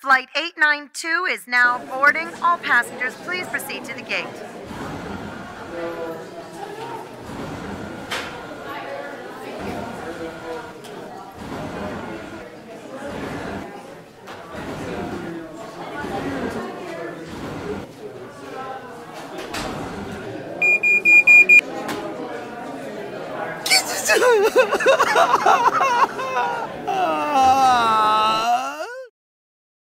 Flight 892 is now boarding. All passengers, please proceed to the gate.